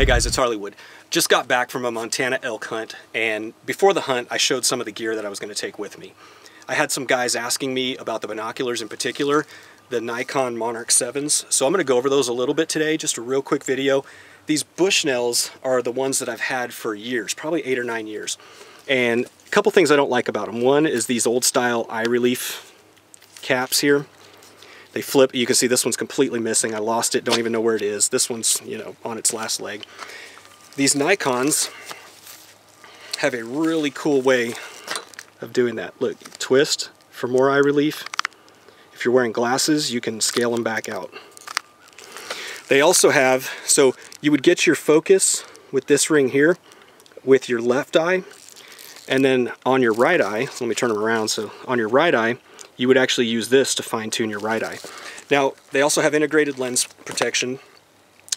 Hey guys, it's Harleywood. Just got back from a Montana elk hunt, and before the hunt, I showed some of the gear that I was going to take with me. I had some guys asking me about the binoculars in particular, the Nikon Monarch 7s, so I'm going to go over those a little bit today, just a real quick video. These Bushnells are the ones that I've had for years, probably eight or nine years. And a couple things I don't like about them. One is these old style eye relief caps here. They flip, you can see this one's completely missing. I lost it, don't even know where it is. This one's, you know, on its last leg. These Nikons have a really cool way of doing that. Look, twist for more eye relief. If you're wearing glasses, you can scale them back out. They also have, so you would get your focus with this ring here with your left eye and then on your right eye, let me turn them around, so on your right eye, you would actually use this to fine tune your right eye. Now, they also have integrated lens protection.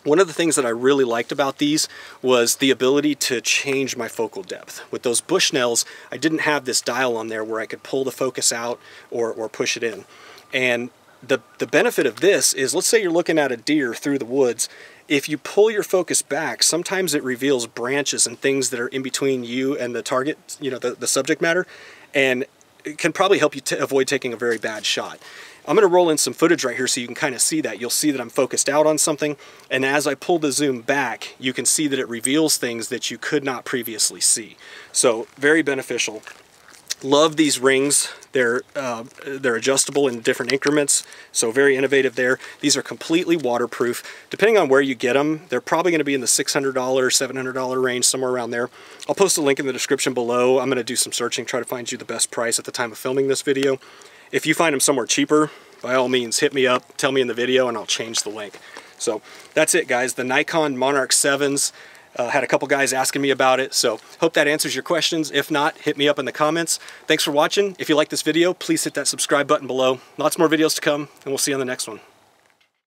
One of the things that I really liked about these was the ability to change my focal depth. With those Bushnells, I didn't have this dial on there where I could pull the focus out or, or push it in. And the, the benefit of this is, let's say you're looking at a deer through the woods, if you pull your focus back, sometimes it reveals branches and things that are in between you and the target, you know, the, the subject matter. And it can probably help you avoid taking a very bad shot. I'm going to roll in some footage right here so you can kind of see that. You'll see that I'm focused out on something, and as I pull the zoom back, you can see that it reveals things that you could not previously see. So very beneficial. Love these rings. They're, uh, they're adjustable in different increments, so very innovative there. These are completely waterproof. Depending on where you get them, they're probably going to be in the $600, $700 range, somewhere around there. I'll post a link in the description below. I'm going to do some searching, try to find you the best price at the time of filming this video. If you find them somewhere cheaper, by all means, hit me up, tell me in the video, and I'll change the link. So that's it, guys. The Nikon Monarch 7s. Uh, had a couple guys asking me about it, so hope that answers your questions. If not, hit me up in the comments. Thanks for watching. If you like this video, please hit that subscribe button below. Lots more videos to come, and we'll see you on the next one.